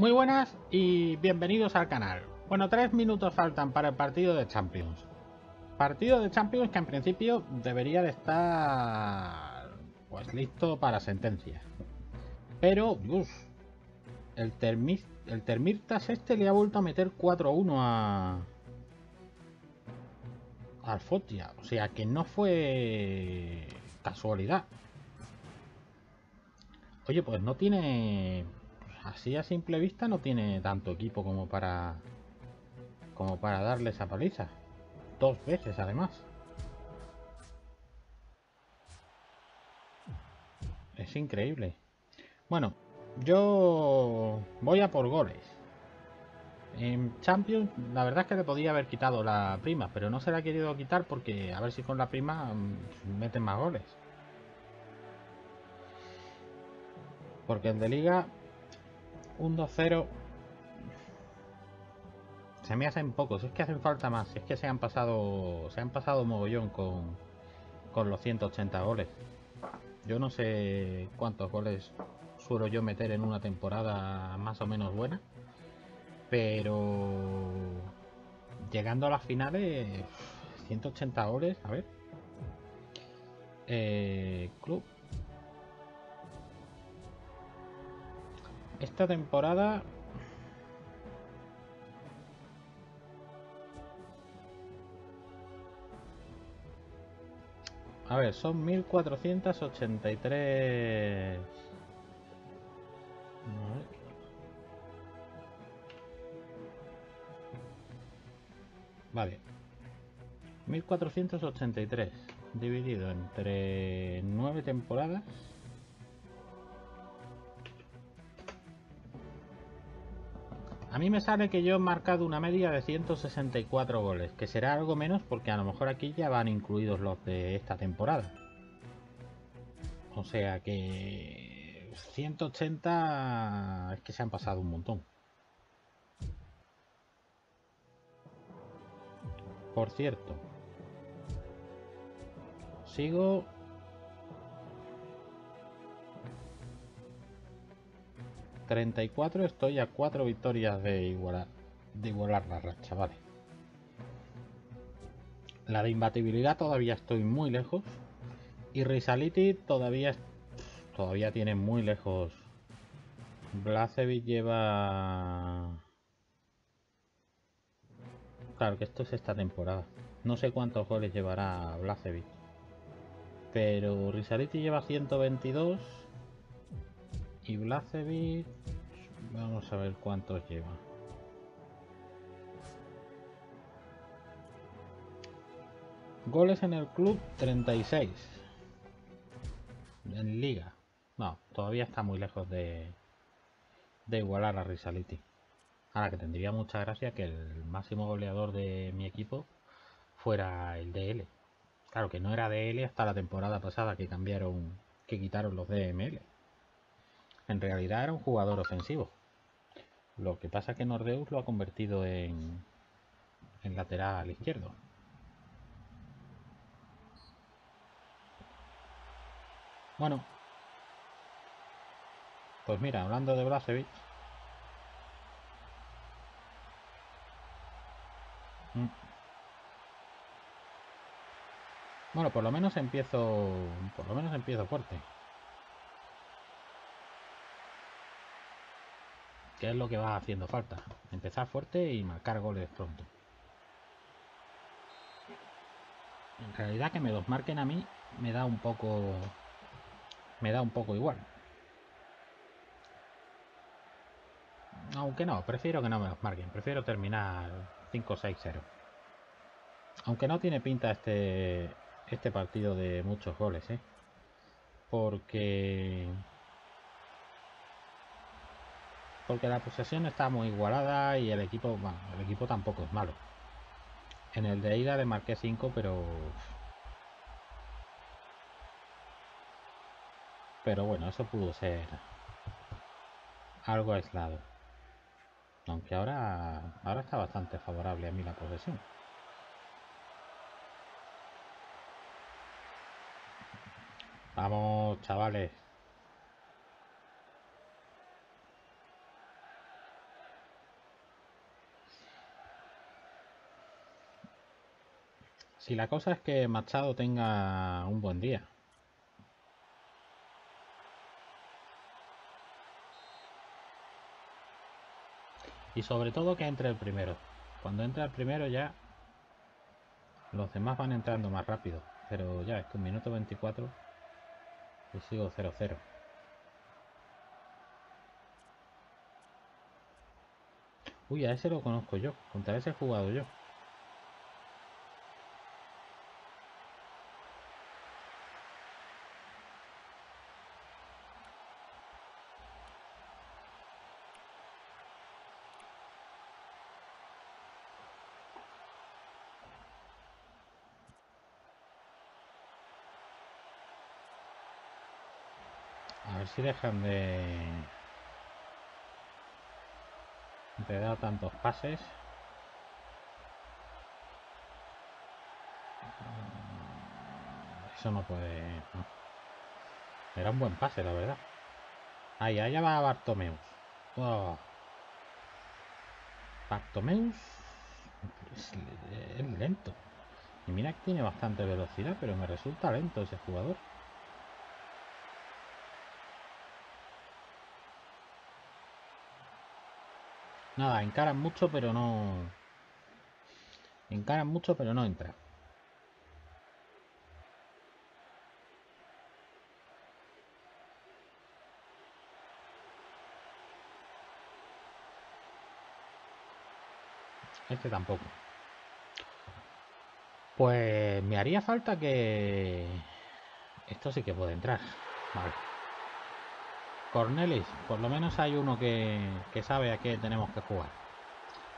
Muy buenas y bienvenidos al canal. Bueno, tres minutos faltan para el partido de Champions. Partido de Champions que en principio debería de estar pues listo para sentencia. Pero, uff, el, el Termirtas este le ha vuelto a meter 4-1 a... al Fotia. O sea que no fue casualidad. Oye, pues no tiene así a simple vista no tiene tanto equipo como para como para darle esa paliza. Dos veces además. Es increíble. Bueno, yo voy a por goles. En Champions, la verdad es que le podía haber quitado la prima, pero no se la ha querido quitar porque a ver si con la prima mm, meten más goles. Porque el de liga un 2-0 se me hacen pocos, es que hacen falta más, es que se han pasado se han pasado mogollón con, con los 180 goles. Yo no sé cuántos goles suelo yo meter en una temporada más o menos buena, pero llegando a las finales 180 goles, a ver. Eh, club Esta temporada... A ver, son 1483... Vale. 1483 dividido entre 9 temporadas mí me sale que yo he marcado una media de 164 goles, que será algo menos porque a lo mejor aquí ya van incluidos los de esta temporada. O sea que 180 es que se han pasado un montón. Por cierto, sigo 34 estoy a 4 victorias de igualar, de igualar la racha, vale. La de imbatibilidad todavía estoy muy lejos. Y Risaliti todavía, todavía tiene muy lejos. Blasevic lleva... Claro que esto es esta temporada. No sé cuántos goles llevará Blasevic. Pero Risaliti lleva 122 y Blasevic, vamos a ver cuántos lleva. Goles en el club 36. En liga. No, todavía está muy lejos de, de igualar a Risaliti. Ahora que tendría mucha gracia que el máximo goleador de mi equipo fuera el DL. Claro que no era DL hasta la temporada pasada que cambiaron, que quitaron los DML. En realidad era un jugador ofensivo. Lo que pasa es que Nordeus lo ha convertido en, en lateral izquierdo. Bueno. Pues mira, hablando de Blasevic. Mm. Bueno, por lo menos empiezo. Por lo menos empiezo fuerte. Que es lo que va haciendo falta. Empezar fuerte y marcar goles pronto. En realidad que me los marquen a mí me da un poco me da un poco igual. Aunque no, prefiero que no me los marquen, prefiero terminar 5-6-0. Aunque no tiene pinta este este partido de muchos goles, ¿eh? Porque porque la posesión está muy igualada y el equipo, el equipo tampoco es malo. En el de ida le marqué 5, pero... Pero bueno, eso pudo ser algo aislado. Aunque ahora, ahora está bastante favorable a mí la posesión. Vamos, chavales. Si la cosa es que Machado tenga un buen día. Y sobre todo que entre el primero. Cuando entra el primero ya los demás van entrando más rápido. Pero ya, es que un minuto 24 y sigo 0-0. Uy, a ese lo conozco yo. Contra ese he jugado yo. Si dejan de, de dar tantos pases. Eso no puede... Era un buen pase, la verdad. Ahí, allá va Bartomeus. Oh. Bartomeus es, es lento. Y mira que tiene bastante velocidad, pero me resulta lento ese jugador. Nada, encaran mucho, pero no... Encaran mucho, pero no entra. Este tampoco. Pues me haría falta que... Esto sí que puede entrar. Vale. Cornelis, por lo menos hay uno que, sabe a qué tenemos que jugar.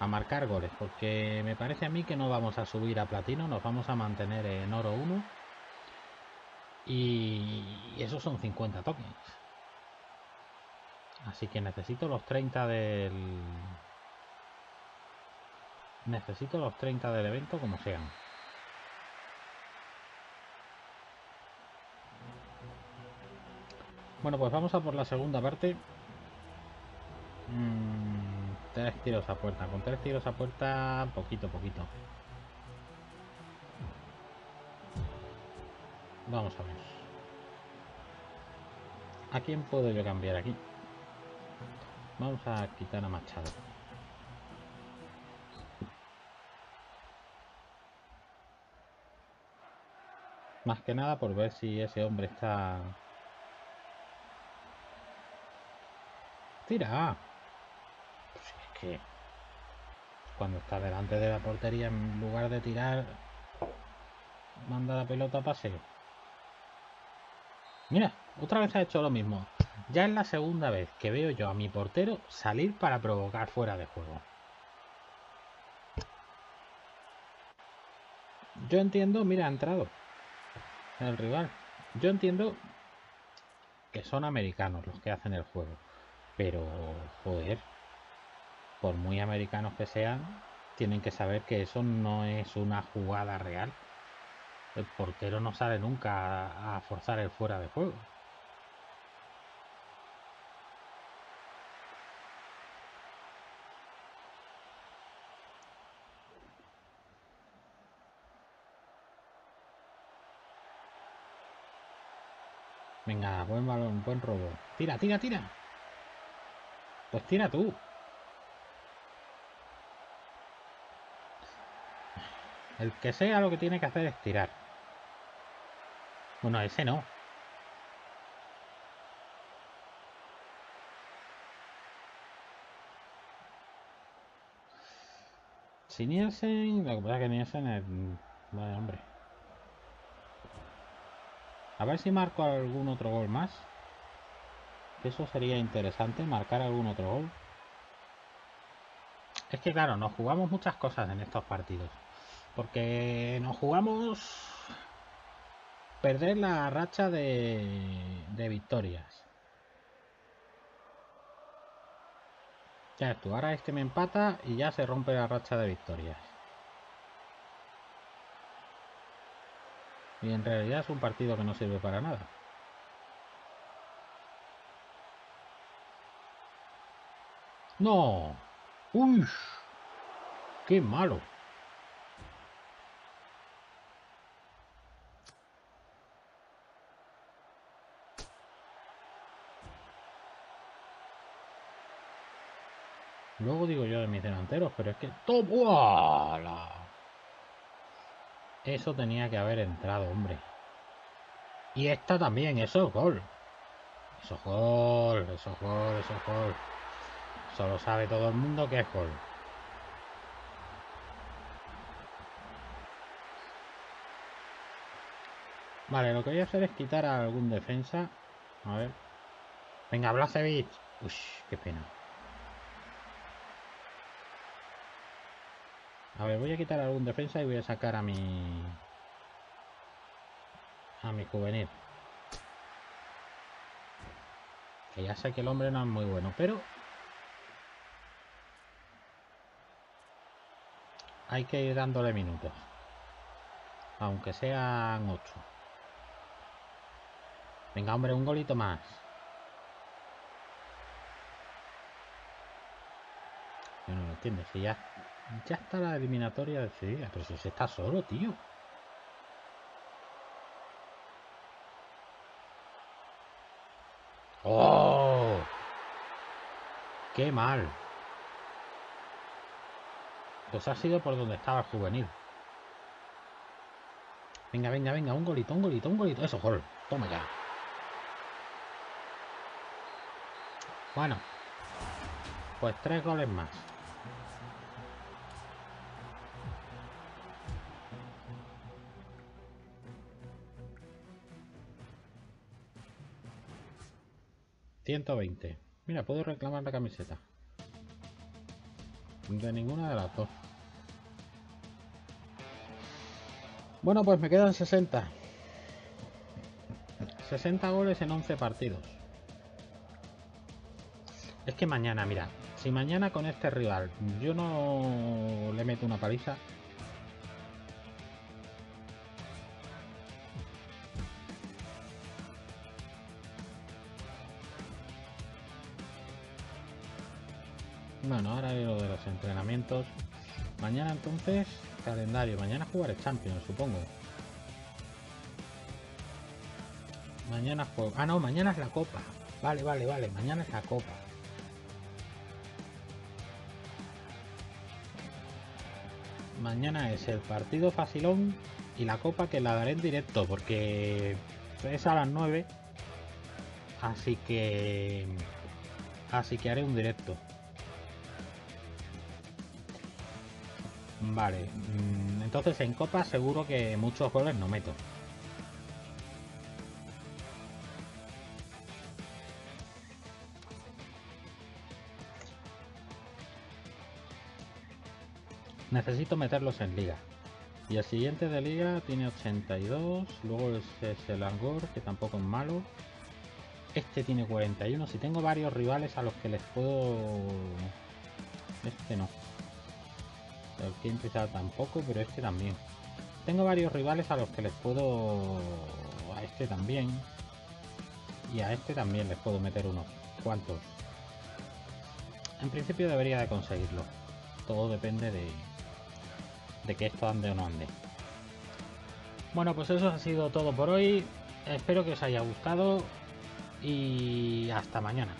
A marcar goles, porque me parece a mí que no vamos a subir a platino, nos vamos a mantener en oro 1. Y esos son 50 tokens. Así que necesito los 30 del... Necesito los 30 del evento como sean. Bueno, pues vamos a por la segunda parte. Mm, tres tiros a puerta. Con tres tiros a puerta, poquito, poquito. Vamos a ver. ¿A quién puedo yo cambiar aquí? Vamos a quitar a Machado. Más que nada por ver si ese hombre está Tira. Pues es que cuando está delante de la portería, en lugar de tirar, manda la pelota a pase. Mira, otra vez ha hecho lo mismo. Ya es la segunda vez que veo yo a mi portero salir para provocar fuera de juego. Yo entiendo, mira, ha entrado el rival. Yo entiendo que son americanos los que hacen el juego. Pero, joder, por muy americanos que sean, tienen que saber que eso no es una jugada real. El portero no sale nunca a, forzar el fuera de juego. Venga, buen balón, buen robo. Tira, tira, tira. Pues tira tú. El que sea lo que tiene que hacer es tirar. Bueno, ese no. Si Nielsen, lo que pasa es que Nielsen es... Vale, hombre. A ver si marco algún otro gol más. Eso sería interesante, marcar algún otro gol. Es que claro, nos jugamos muchas cosas en estos partidos. Porque nos jugamos perder la racha de, victorias. Ya tú, ahora este me empata y ya se rompe la racha de victorias. Y en realidad es un partido que no sirve para nada. No. Uy. Qué malo. Luego digo yo de mis delanteros, pero es que... ¡Toma! Eso tenía que haber entrado, hombre. Y esta también, eso gol. Eso gol, eso gol, eso es gol. Solo sabe todo el mundo que es gol. Vale, lo que voy a hacer es quitar a algún defensa. A ver. Venga, Blasevich. Uy, qué pena. A ver, voy a quitar algún defensa y voy a sacar a mi... A mi juvenil. Que ya sé que el hombre no es muy bueno, pero... Hay que ir dándole minutos. Aunque sean ocho. Venga, hombre, un golito más. Yo no lo entiendo. Si ya, ya está la eliminatoria decidida. Pero si se está solo, tío. ¡Oh! ¡Qué mal! Pues ha sido por donde estaba el juvenil. Venga, venga, venga, un golito, un golito, un golito. Eso, gol. Toma ya. Bueno, pues tres goles más. ...120... Mira, puedo reclamar la camiseta. De ninguna de las dos. Bueno, pues me quedan 60. 60 goles en 11 partidos. Es que mañana, mira, si mañana con este rival yo no le meto una paliza, Bueno, ahora lo de los entrenamientos. Mañana entonces, calendario. Mañana jugaré Champions, supongo. Mañana juego. Ah, no, mañana es la Copa. Vale, vale, vale. Mañana es la Copa. mañana es el partido facilón y la copa que la daré en directo porque es a las 9 así que así que haré un directo vale mm, entonces en copa seguro que muchos goles no meto necesito meterlos en liga. Y el siguiente de liga tiene 82, luego es el Angor, que tampoco es malo. Este tiene 41, si tengo varios rivales a los que les puedo... Este no. El que empezado tampoco, pero este también. Tengo varios rivales a los que les puedo... A este también. Y a este también les puedo meter unos cuantos. En principio debería de conseguirlo. Todo depende de, de que esto ande o no ande. Bueno, pues eso ha sido todo por hoy. Espero que os haya gustado y hasta mañana.